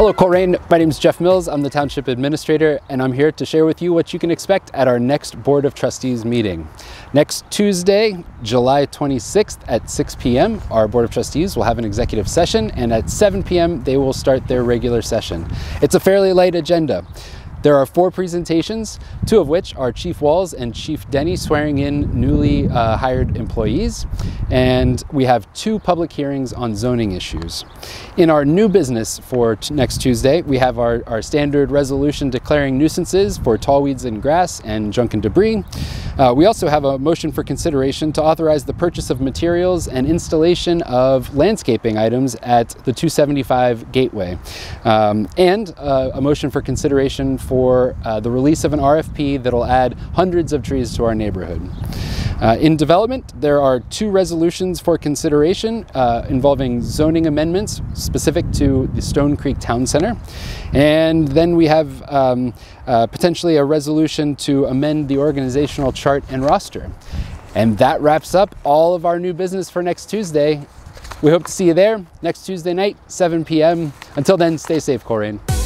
Hello Colerain, my name is Geoff Milz. I'm the Township Administrator and I'm here to share with you what you can expect at our next Board of Trustees meeting. Next Tuesday, July 26th at 6 p.m., our Board of Trustees will have an executive session and at 7 p.m. they will start their regular session. It's a fairly light agenda. There are four presentations, two of which are Chief Walls and Chief Denny swearing in newly uh, hired employees, and we have two public hearings on zoning issues. In our new business for next Tuesday, we have our, our standard resolution declaring nuisances for tall weeds and grass and junk and debris. Uh, we also have a motion for consideration to authorize the purchase of materials and installation of landscaping items at the 275 Gateway, um, and uh, a motion for consideration for uh, the release of an RFP that'll add hundreds of trees to our neighborhood. Uh, in development, there are two resolutions for consideration uh, involving zoning amendments specific to the Stone Creek Town Center. And then we have um, uh, potentially a resolution to amend the organizational chart and roster. And that wraps up all of our new business for next Tuesday. We hope to see you there next Tuesday night, 7 p.m. Until then, stay safe, Colerain.